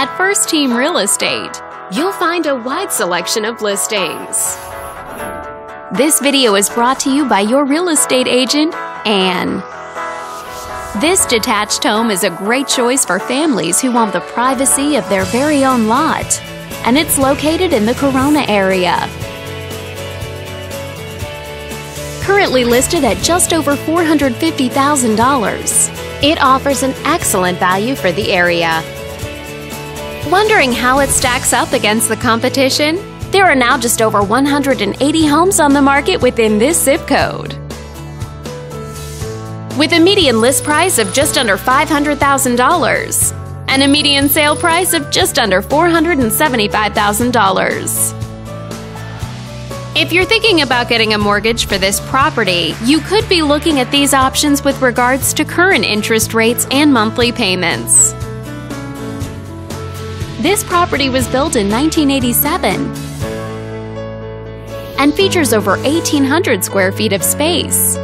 At First Team Real Estate, you'll find a wide selection of listings. This video is brought to you by your real estate agent, Anne. This detached home is a great choice for families who want the privacy of their very own lot, and it's located in the Corona area. Currently listed at just over $450,000, it offers an excellent value for the area. Wondering how it stacks up against the competition? There are now just over 180 homes on the market within this zip code. With a median list price of just under $500,000 and a median sale price of just under $475,000. If you're thinking about getting a mortgage for this property, you could be looking at these options with regards to current interest rates and monthly payments. This property was built in 1987 and features over 1,800 square feet of space,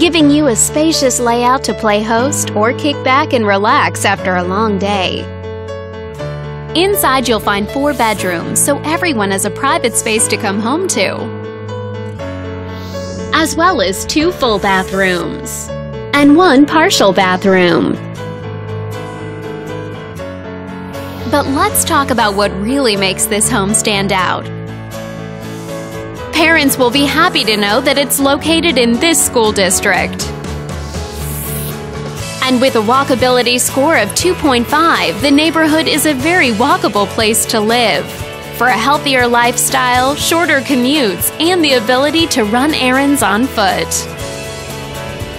giving you a spacious layout to play host or kick back and relax after a long day. Inside, you'll find four bedrooms, so everyone has a private space to come home to, as well as two full bathrooms and one partial bathroom. But let's talk about what really makes this home stand out. Parents will be happy to know that it's located in this school district. And with a walkability score of 2.5, the neighborhood is a very walkable place to live. For a healthier lifestyle, shorter commutes, and the ability to run errands on foot.